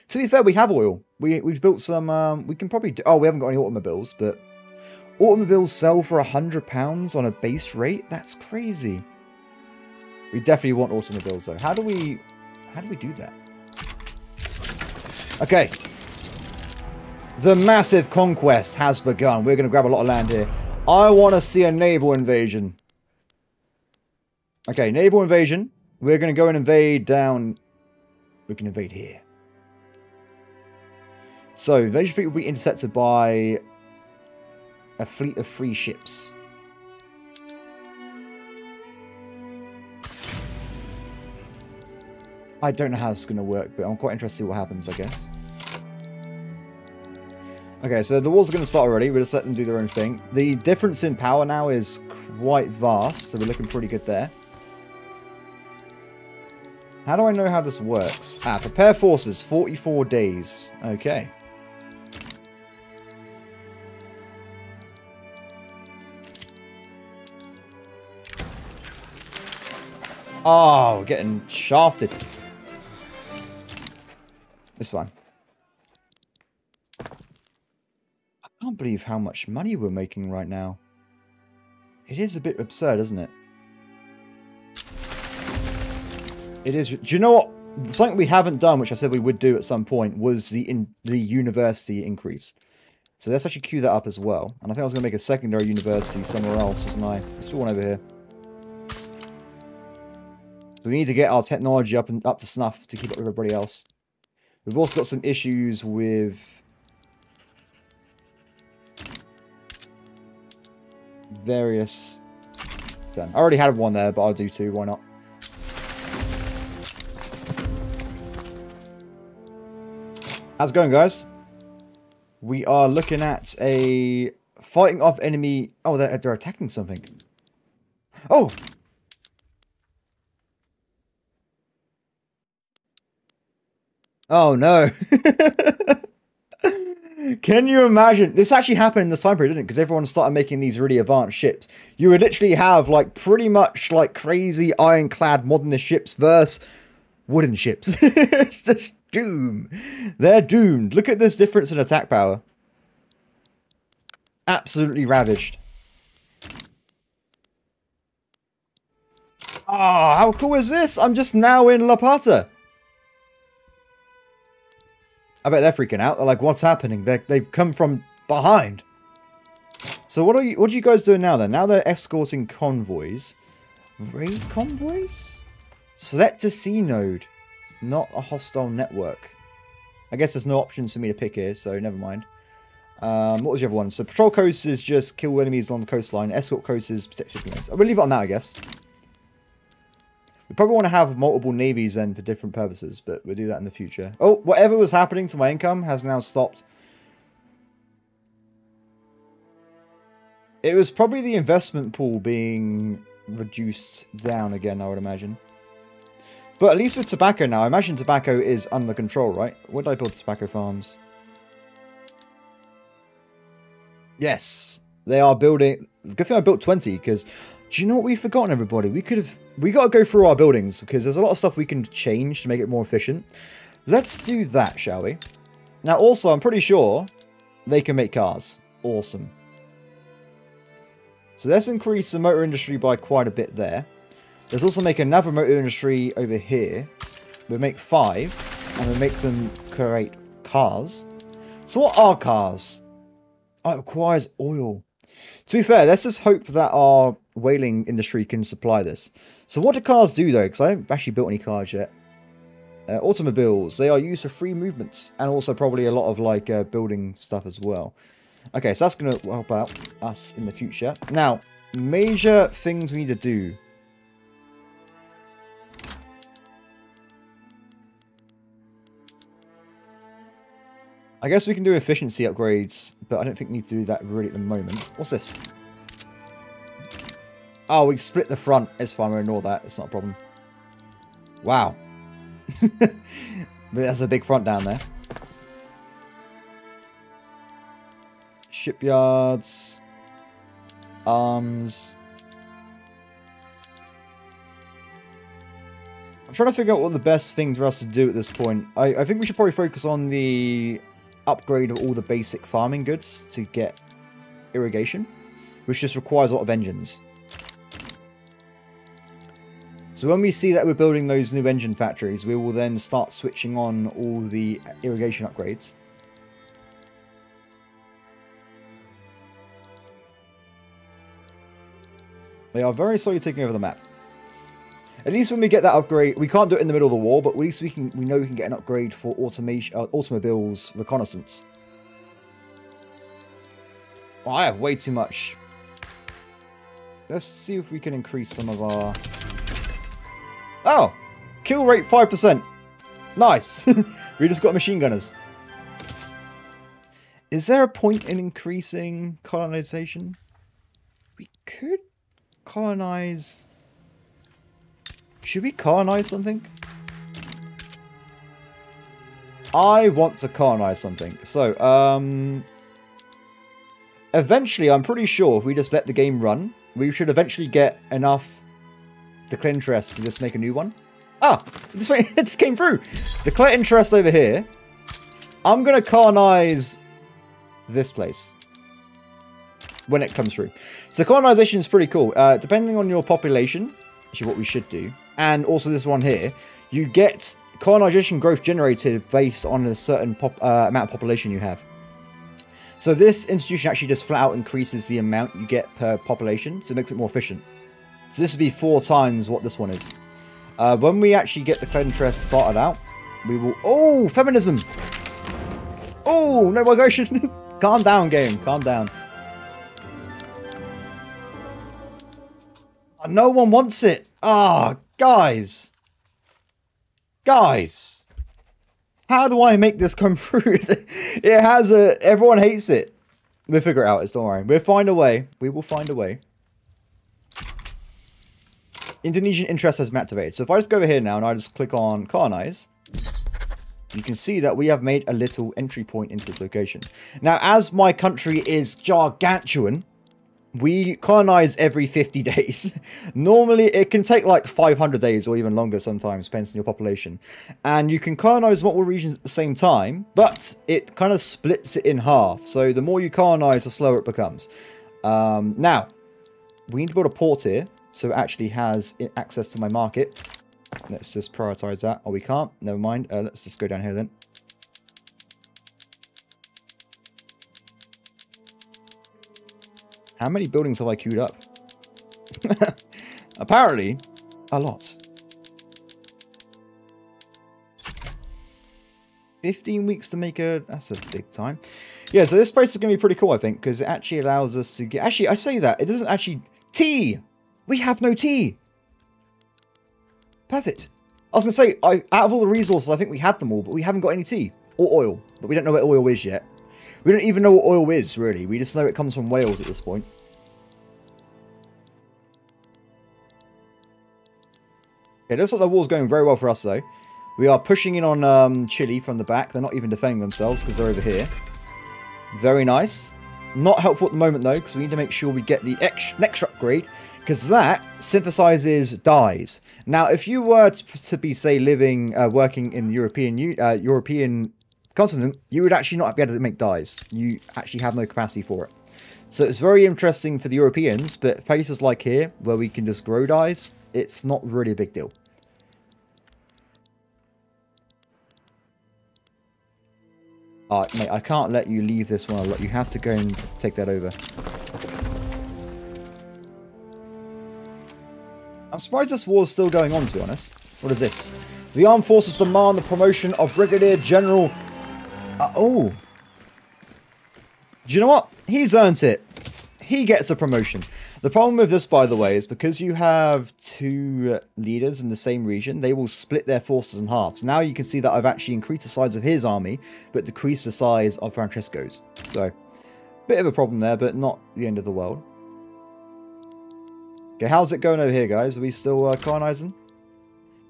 S1: To be fair, we have oil. We we've built some. Um, we can probably. Do, oh, we haven't got any automobiles, but automobiles sell for a hundred pounds on a base rate. That's crazy. We definitely want automobiles though. How do we how do we do that? Okay. The massive conquest has begun. We're going to grab a lot of land here. I want to see a naval invasion. Okay, naval invasion. We're going to go and invade down... We can invade here. So, invasion fleet will be intercepted by a fleet of free ships. I don't know how this is going to work, but I'm quite interested to see what happens, I guess. Okay, so the walls are going to start already. We'll just let them do their own thing. The difference in power now is quite vast, so we're looking pretty good there. How do I know how this works? Ah, prepare forces, 44 days. Okay. Oh, we're getting shafted. This one. I can't believe how much money we're making right now. It is a bit absurd, isn't it? It is. Do you know what? Something we haven't done, which I said we would do at some point, was the in the university increase. So let's actually queue that up as well. And I think I was going to make a secondary university somewhere else, wasn't I? Let's do one over here. So we need to get our technology up and up to snuff to keep up with everybody else. We've also got some issues with various... Done. I already had one there, but I'll do two. Why not? How's it going, guys? We are looking at a fighting off enemy... Oh, they're, they're attacking something. Oh! Oh, no. Can you imagine? This actually happened in the time period, didn't it? Because everyone started making these really advanced ships. You would literally have, like, pretty much, like, crazy ironclad modernist ships versus wooden ships. it's just doom. They're doomed. Look at this difference in attack power. Absolutely ravaged. Ah, oh, how cool is this? I'm just now in La Plata. I bet they're freaking out. They're like, what's happening? they they've come from behind. So what are you? What are you guys doing now then? Now they're escorting convoys. Raid convoys? Select a sea node. Not a hostile network. I guess there's no options for me to pick here, so never mind. Um, what was the other one? So patrol coast is just kill enemies along the coastline. Escort coast is protect civilians. I'll leave it on that, I guess. We probably want to have multiple navies then for different purposes, but we'll do that in the future. Oh, whatever was happening to my income has now stopped. It was probably the investment pool being reduced down again, I would imagine. But at least with tobacco now, I imagine tobacco is under control, right? Did I build tobacco farms? Yes, they are building... Good thing I built 20, because do you know what we've forgotten, everybody? We could have... We got to go through our buildings, because there's a lot of stuff we can change to make it more efficient. Let's do that, shall we? Now, also, I'm pretty sure they can make cars. Awesome. So let's increase the motor industry by quite a bit there. Let's also make another motor industry over here. We'll make five, and we'll make them create cars. So what are cars? Oh, it requires oil. To be fair, let's just hope that our whaling industry can supply this. So what do cars do though? Because I haven't actually built any cars yet. Uh, automobiles, they are used for free movements and also probably a lot of like uh, building stuff as well. Okay, so that's going to help out us in the future. Now, major things we need to do I guess we can do efficiency upgrades, but I don't think we need to do that really at the moment. What's this? Oh, we split the front. It's fine, we'll ignore that. It's not a problem. Wow. There's a big front down there. Shipyards. Arms. I'm trying to figure out what the best thing for us to do at this point. I, I think we should probably focus on the upgrade of all the basic farming goods to get irrigation, which just requires a lot of engines. So when we see that we're building those new engine factories, we will then start switching on all the irrigation upgrades. They are very slowly taking over the map. At least when we get that upgrade, we can't do it in the middle of the war, but at least we can we know we can get an upgrade for automation, uh, automobiles reconnaissance. Well, I have way too much. Let's see if we can increase some of our... Oh! Kill rate 5%. Nice. we just got machine gunners. Is there a point in increasing colonization? We could colonize should we colonize something? I want to colonize something. So, um... Eventually, I'm pretty sure if we just let the game run, we should eventually get enough declare interest to just make a new one. Ah! This, way, it just came through! Declare interest over here. I'm going to colonize this place when it comes through. So colonization is pretty cool. Uh, depending on your population, actually what we should do, and also this one here, you get colonization growth generated based on a certain pop, uh, amount of population you have. So this institution actually just flat out increases the amount you get per population, so it makes it more efficient. So this would be four times what this one is. Uh, when we actually get the clan interest sorted out, we will... Oh, feminism! Oh, no migration! calm down, game. Calm down. No one wants it. Ah, oh, Guys! Guys! How do I make this come through? it has a... Everyone hates it. We'll figure it out. It's don't worry. We'll find a way. We will find a way. Indonesian interest has been activated. So if I just go over here now and I just click on colonize, you can see that we have made a little entry point into this location. Now, as my country is gargantuan, we colonize every 50 days. Normally, it can take like 500 days or even longer sometimes, depends on your population. And you can colonize multiple regions at the same time, but it kind of splits it in half. So the more you colonize, the slower it becomes. Um, now, we need to build a port here, so it actually has access to my market. Let's just prioritize that. Oh, we can't. Never mind. Uh, let's just go down here then. How many buildings have I queued up? Apparently, a lot. 15 weeks to make a... That's a big time. Yeah, so this place is going to be pretty cool, I think, because it actually allows us to get... Actually, I say that. It doesn't actually... Tea! We have no tea! Perfect. I was going to say, I, out of all the resources, I think we had them all, but we haven't got any tea. Or oil. But we don't know what oil is yet. We don't even know what oil is, really. We just know it comes from whales at this point. Okay, looks like the war's going very well for us, though. We are pushing in on um, Chile from the back. They're not even defending themselves because they're over here. Very nice. Not helpful at the moment, though, because we need to make sure we get the next upgrade, because that synthesizes dyes. Now, if you were to be, say, living, uh, working in the European uh, European continent, you would actually not be able to make dyes. You actually have no capacity for it. So it's very interesting for the Europeans, but places like here, where we can just grow dyes, it's not really a big deal. Uh, mate, I can't let you leave this one. You have to go and take that over. I'm surprised this war is still going on, to be honest. What is this? The armed forces demand the promotion of Brigadier General... Uh, oh. Do you know what? He's earned it. He gets a promotion. The problem with this, by the way, is because you have two leaders in the same region, they will split their forces in half. So now you can see that I've actually increased the size of his army, but decreased the size of Francesco's. So, bit of a problem there, but not the end of the world. Okay, how's it going over here, guys? Are we still uh, colonizing?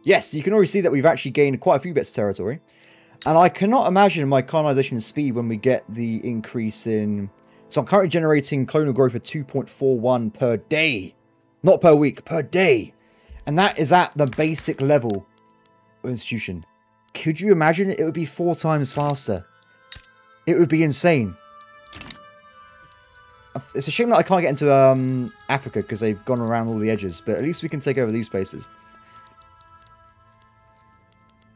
S1: Yes, you can already see that we've actually gained quite a few bits of territory. And I cannot imagine my colonization speed when we get the increase in so I'm currently generating clonal growth of 2.41 per day. Not per week, per day. And that is at the basic level of institution. Could you imagine it would be four times faster? It would be insane. It's a shame that I can't get into um, Africa because they've gone around all the edges, but at least we can take over these places.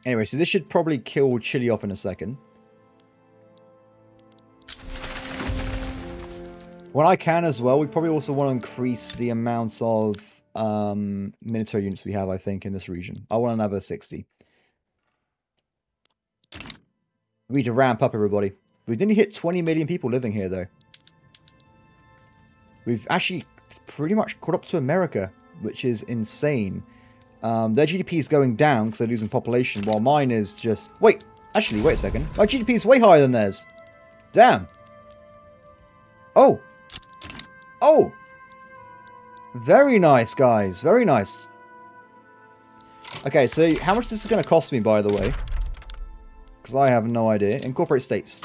S1: Anyway, so this should probably kill Chile off in a second. When I can as well, we probably also want to increase the amounts of um, military units we have, I think, in this region. I want another 60. We need to ramp up, everybody. We didn't hit 20 million people living here, though. We've actually pretty much caught up to America, which is insane. Um, their GDP is going down because they're losing population, while mine is just... Wait, actually, wait a second. My GDP is way higher than theirs. Damn. Oh. Oh. Very nice, guys. Very nice. Okay, so how much this is going to cost me, by the way? Because I have no idea. Incorporate states.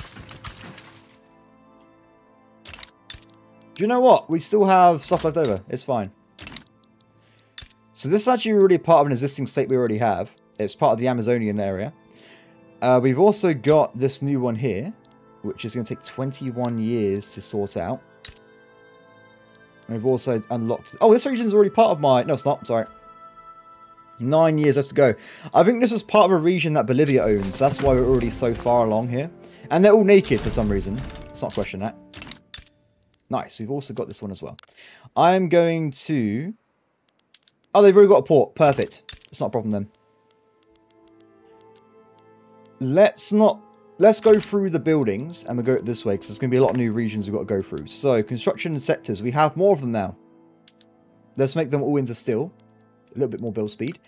S1: Do you know what? We still have stuff left over. It's fine. So this is actually really part of an existing state we already have. It's part of the Amazonian area. Uh, we've also got this new one here, which is going to take 21 years to sort out. We've also unlocked... Oh, this region is already part of my... No, it's not. Sorry. Nine years left to go. I think this is part of a region that Bolivia owns. That's why we're already so far along here. And they're all naked for some reason. Let's not question that. Nice. We've also got this one as well. I'm going to Oh, they've already got a port. Perfect. It's not a problem then. Let's not... Let's go through the buildings and we'll go this way because there's going to be a lot of new regions we've got to go through. So, construction sectors. We have more of them now. Let's make them all into steel. A little bit more build speed.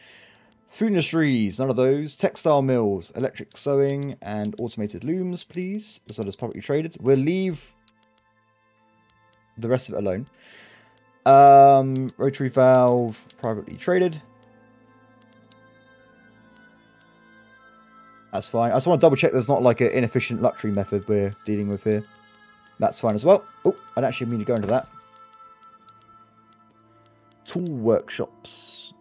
S1: Food industries, none of those. Textile mills, electric sewing, and automated looms, please. As well as publicly traded. We'll leave the rest of it alone. Um, rotary valve, privately traded. That's fine. I just want to double check there's not like an inefficient luxury method we're dealing with here. That's fine as well. Oh, I don't actually mean to go into that. Tool workshops.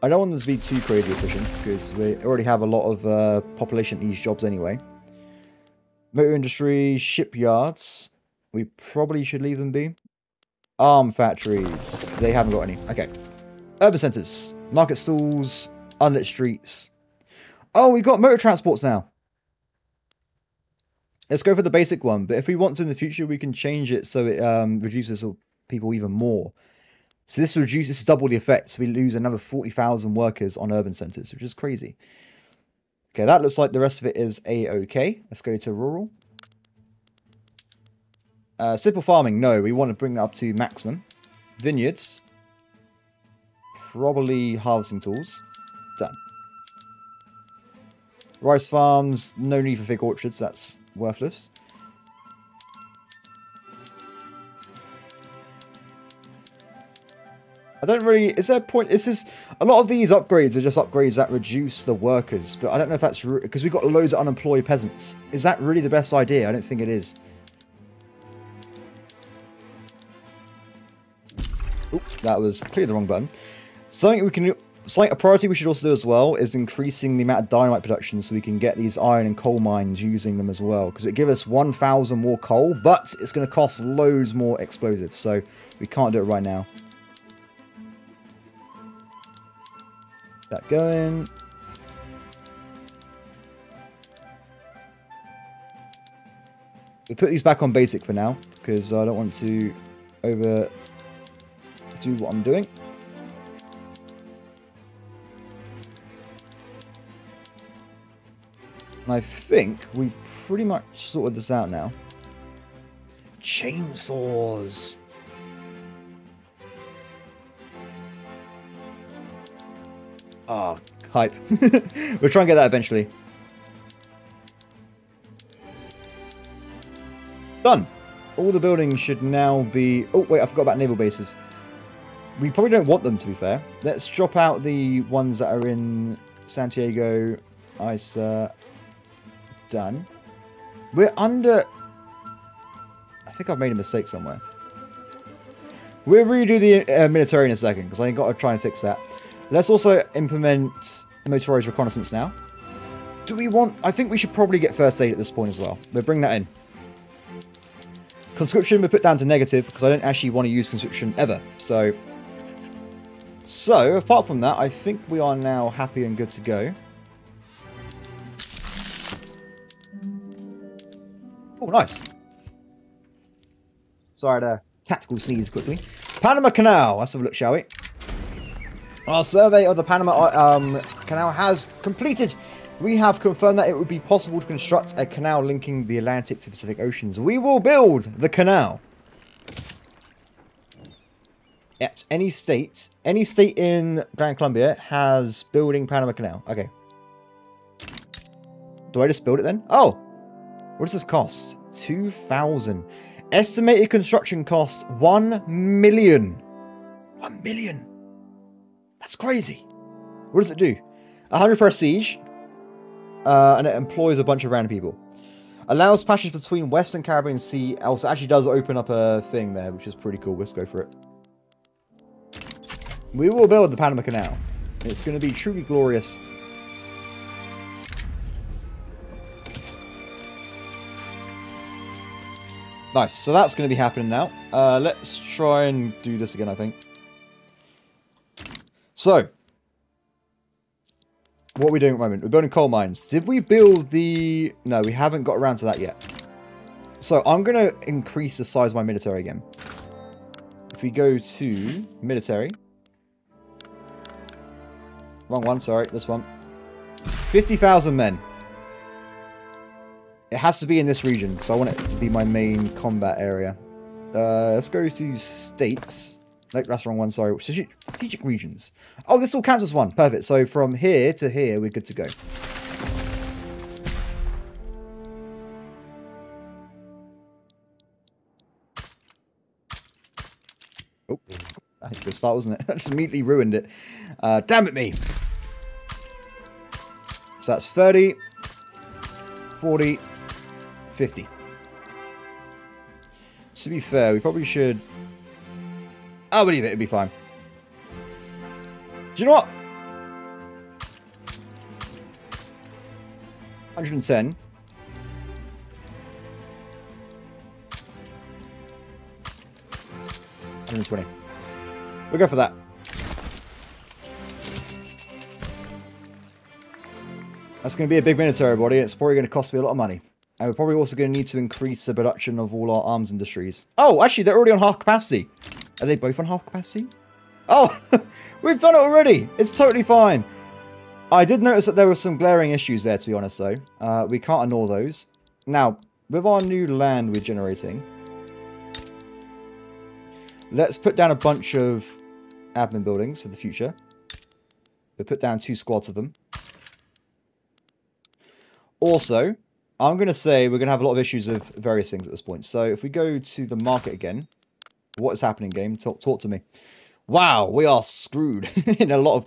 S1: I don't want this to be too crazy efficient because we already have a lot of uh, population these jobs anyway. Motor industry, shipyards. We probably should leave them be. Arm factories. They haven't got any. Okay. Urban centres. Market stalls. Unlit streets. Oh, we've got motor transports now. Let's go for the basic one. But if we want to in the future, we can change it so it um, reduces people even more. So this reduces double the effect. So we lose another 40,000 workers on urban centres, which is crazy. Okay, that looks like the rest of it is a-okay. Let's go to rural. Uh, simple farming, no. We want to bring that up to maximum. Vineyards. Probably harvesting tools. Done. Rice farms, no need for fig orchards. That's worthless. I don't really... Is there a point... This is. A lot of these upgrades are just upgrades that reduce the workers, but I don't know if that's... Because we've got loads of unemployed peasants. Is that really the best idea? I don't think it is. Oops, that was clearly the wrong button. Something we can... Something, a priority we should also do as well is increasing the amount of dynamite production so we can get these iron and coal mines using them as well. Because it gives us 1,000 more coal, but it's going to cost loads more explosives. So we can't do it right now. that going. We put these back on basic for now because I don't want to over do what I'm doing. And I think we've pretty much sorted this out now. Chainsaws! Oh, hype. we'll try and get that eventually. Done. All the buildings should now be... Oh, wait, I forgot about naval bases. We probably don't want them, to be fair. Let's drop out the ones that are in Santiago, Isa. Done. We're under... I think I've made a mistake somewhere. We'll redo the uh, military in a second, because I got to try and fix that. Let's also implement motorized reconnaissance now. Do we want... I think we should probably get first aid at this point as well. We'll bring that in. Conscription we put down to negative because I don't actually want to use conscription ever. So, so apart from that, I think we are now happy and good to go. Oh, nice. Sorry to tactical sneeze quickly. Panama Canal. Let's have a look, shall we? Our survey of the Panama um, Canal has completed. We have confirmed that it would be possible to construct a canal linking the Atlantic to Pacific Oceans. We will build the canal. Yet, any state, any state in Grand Colombia has building Panama Canal. Okay. Do I just build it then? Oh, what does this cost? 2,000. Estimated construction cost 1 million. 1 million. That's crazy. What does it do? 100 prestige. Uh, and it employs a bunch of random people. Allows passage between Western Caribbean Sea. Also, actually does open up a thing there, which is pretty cool. Let's go for it. We will build the Panama Canal. It's going to be truly glorious. Nice, so that's going to be happening now. Uh, let's try and do this again, I think. So, what are we doing at the moment? We're building coal mines. Did we build the... No, we haven't got around to that yet. So, I'm going to increase the size of my military again. If we go to military. Wrong one, sorry, this one. 50,000 men. It has to be in this region, so I want it to be my main combat area. Uh, let's go to states. No, that's wrong one, sorry. Strategic regions. Oh, this all counts as one. Perfect. So from here to here, we're good to go. Oh, that's a good start, wasn't it? I just immediately ruined it. Uh, damn it me. So that's 30, 40, 50. To be fair, we probably should... I'll believe it, it'll be fine. Do you know what? 110. Hundred twenty. We'll go for that. That's going to be a big military body, and it's probably going to cost me a lot of money. And we're probably also going to need to increase the production of all our arms industries. Oh, actually, they're already on half capacity. Are they both on half capacity? Oh, we've done it already. It's totally fine. I did notice that there were some glaring issues there, to be honest, though. Uh, we can't ignore those. Now, with our new land we're generating, let's put down a bunch of admin buildings for the future. We'll put down two squads of them. Also, I'm going to say we're going to have a lot of issues of various things at this point. So if we go to the market again, what is happening, game? Talk, talk to me. Wow, we are screwed in a lot of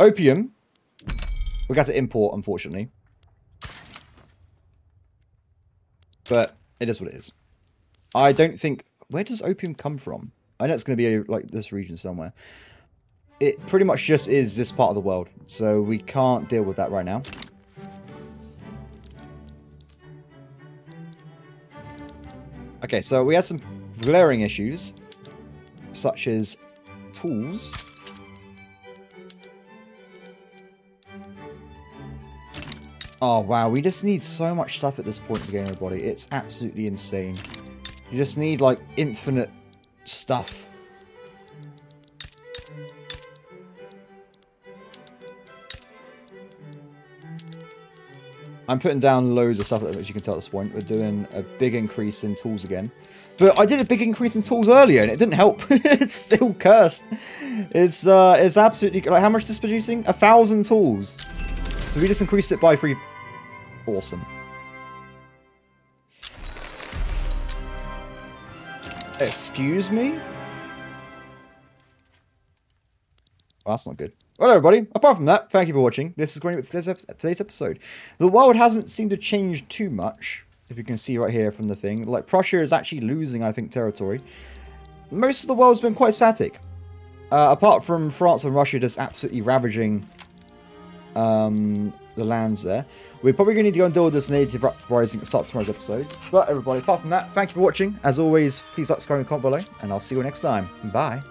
S1: opium. We got to import, unfortunately. But it is what it is. I don't think... Where does opium come from? I know it's going to be like this region somewhere. It pretty much just is this part of the world. So we can't deal with that right now. Okay, so we had some glaring issues, such as tools. Oh, wow, we just need so much stuff at this point in the game, everybody. It's absolutely insane. You just need, like, infinite stuff. I'm putting down loads of stuff, as you can tell at this point. We're doing a big increase in tools again. But I did a big increase in tools earlier, and it didn't help. it's still cursed. It's uh, it's absolutely... Like, how much is this producing? A thousand tools. So we just increased it by three... Awesome. Excuse me? Oh, that's not good. Well, everybody, apart from that, thank you for watching. This is going to be today's episode. The world hasn't seemed to change too much, if you can see right here from the thing. Like, Prussia is actually losing, I think, territory. Most of the world's been quite static. Uh, apart from France and Russia just absolutely ravaging um, the lands there. We're probably going to need to go and deal with this native uprising at start tomorrow's episode. But everybody, apart from that, thank you for watching. As always, please like, subscribe, and comment below, and I'll see you next time. Bye.